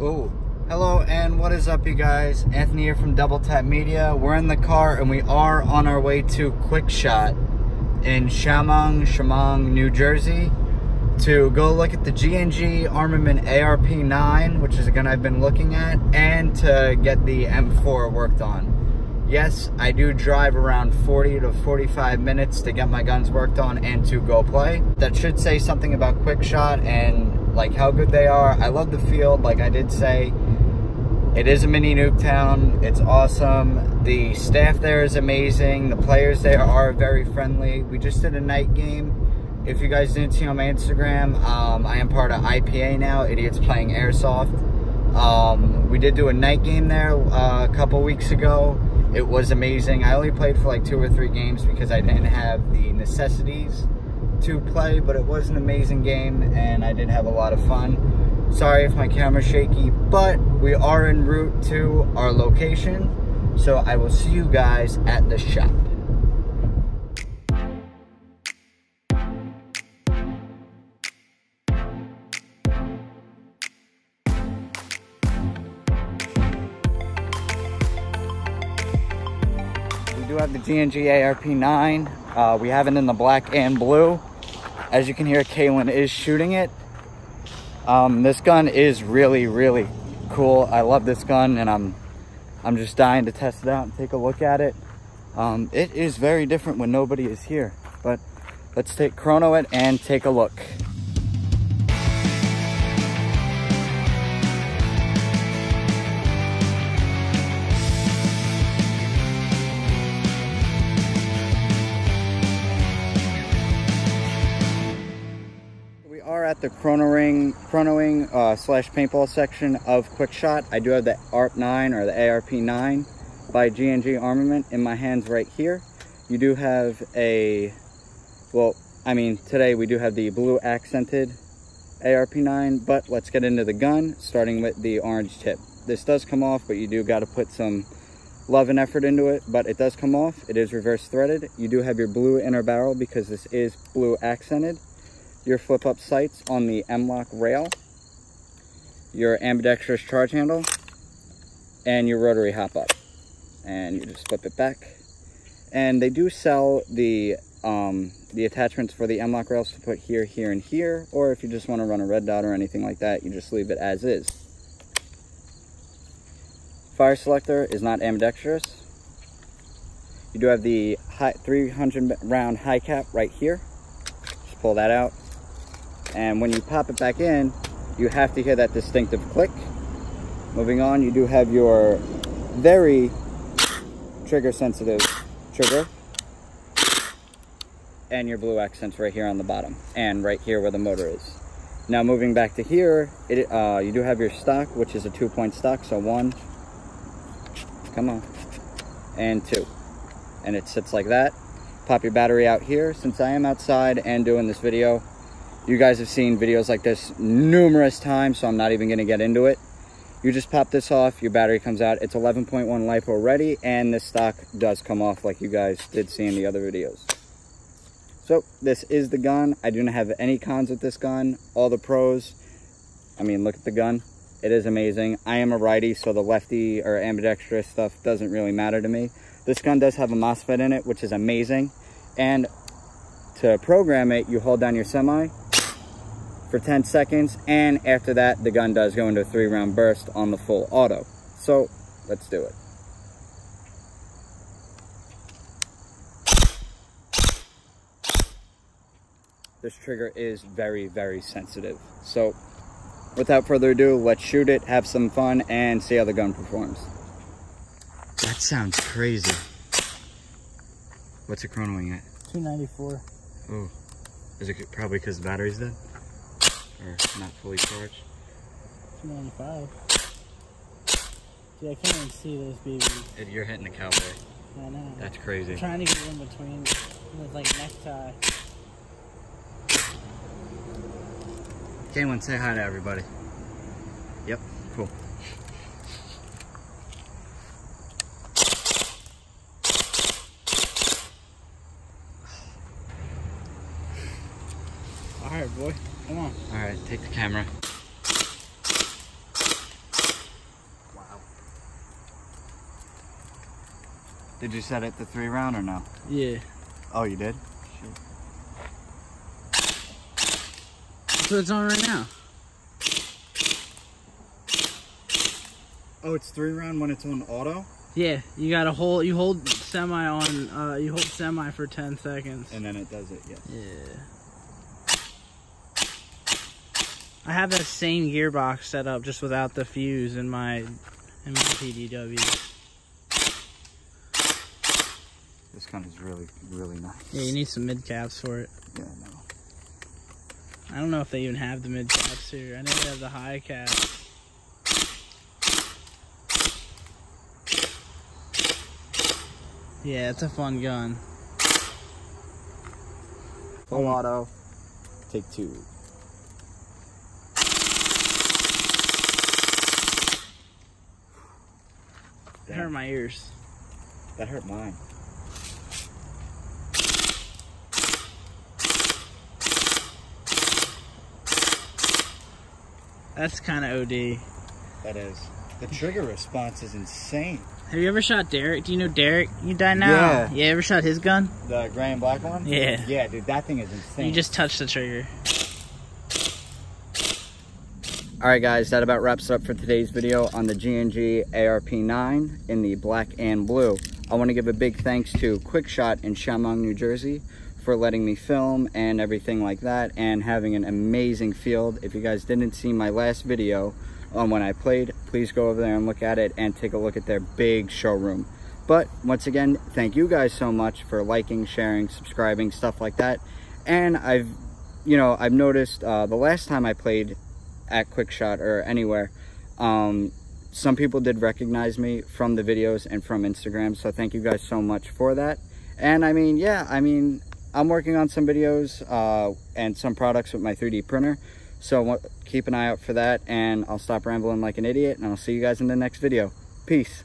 Oh, hello and what is up you guys? Anthony here from Double Tap Media. We're in the car and we are on our way to Quick Shot in Shamong, Shamong, New Jersey to go look at the G&G Armament ARP-9, which is a gun I've been looking at, and to get the M4 worked on. Yes, I do drive around 40 to 45 minutes to get my guns worked on and to go play. That should say something about Quick Shot and like how good they are. I love the field, like I did say. It is a mini Nuketown. It's awesome. The staff there is amazing. The players there are very friendly. We just did a night game. If you guys didn't see on my Instagram, um, I am part of IPA now, Idiots Playing Airsoft. Um, we did do a night game there uh, a couple weeks ago. It was amazing. I only played for like two or three games because I didn't have the necessities to play, but it was an amazing game and I did have a lot of fun. Sorry if my camera's shaky, but we are en route to our location. So I will see you guys at the shop. We do have the G&G ARP9. Uh, we have it in the black and blue. As you can hear, Kaylin is shooting it. Um, this gun is really, really cool. I love this gun and I'm, I'm just dying to test it out and take a look at it. Um, it is very different when nobody is here, but let's take chrono it and take a look. The chrono ring, chronoing uh, slash paintball section of Quick Shot. I do have the ARP9 or the ARP9 by G&G Armament in my hands right here. You do have a, well, I mean, today we do have the blue accented ARP9, but let's get into the gun, starting with the orange tip. This does come off, but you do got to put some love and effort into it, but it does come off. It is reverse threaded. You do have your blue inner barrel because this is blue accented your flip up sights on the M-LOK rail, your ambidextrous charge handle, and your rotary hop up. And you just flip it back. And they do sell the um, the attachments for the M-LOK rails to put here, here, and here. Or if you just want to run a red dot or anything like that, you just leave it as is. Fire selector is not ambidextrous. You do have the high, 300 round high cap right here. Just pull that out and when you pop it back in you have to hear that distinctive click. Moving on you do have your very trigger sensitive trigger. And your blue accents right here on the bottom and right here where the motor is. Now moving back to here it uh, you do have your stock which is a two point stock so one come on and two. And it sits like that. Pop your battery out here. Since I am outside and doing this video you guys have seen videos like this numerous times, so I'm not even gonna get into it. You just pop this off, your battery comes out. It's 11.1 LiPo ready, and this stock does come off like you guys did see in the other videos. So this is the gun. I do not have any cons with this gun. All the pros, I mean, look at the gun. It is amazing. I am a righty, so the lefty or ambidextrous stuff doesn't really matter to me. This gun does have a MOSFET in it, which is amazing. And to program it, you hold down your semi, for 10 seconds and after that the gun does go into a three round burst on the full auto. So let's do it. This trigger is very very sensitive. So without further ado let's shoot it have some fun and see how the gun performs. That sounds crazy. What's it chronoing at? 294 oh is it probably because the battery's dead or not fully charged. 295. Yeah, I can't even see those babies. You're hitting the cowboy. I know. That's crazy. I'm trying to get in between with like necktie. Kaylin, say hi to everybody. Yep, cool. camera. Wow. Did you set it to three round or no? Yeah. Oh, you did? Sure. It's on right now. Oh, it's three round when it's on auto? Yeah, you got to hold, you hold semi on, uh, you hold semi for 10 seconds. And then it does it, yes. Yeah. I have that same gearbox set up just without the fuse in my, in my PDW. This gun is really, really nice. Yeah, you need some mid caps for it. Yeah, no. I don't know if they even have the mid caps here. I know they have the high caps. Yeah, it's a fun gun. Full auto. Take two. It hurt my ears. That hurt mine. That's kind of OD. That is. The trigger response is insane. Have you ever shot Derek? Do you know Derek? You die now. Yeah. You ever shot his gun? The gray and black one? Yeah. Yeah, dude, that thing is insane. You just touch the trigger. Alright guys, that about wraps it up for today's video on the G&G ARP9 in the black and blue. I want to give a big thanks to Quickshot in Shamong, New Jersey for letting me film and everything like that and having an amazing field. If you guys didn't see my last video on when I played, please go over there and look at it and take a look at their big showroom. But once again, thank you guys so much for liking, sharing, subscribing, stuff like that. And I've, you know, I've noticed uh, the last time I played at Quickshot or anywhere, um, some people did recognize me from the videos and from Instagram. So thank you guys so much for that. And I mean, yeah, I mean, I'm working on some videos uh, and some products with my 3D printer. So keep an eye out for that and I'll stop rambling like an idiot and I'll see you guys in the next video. Peace.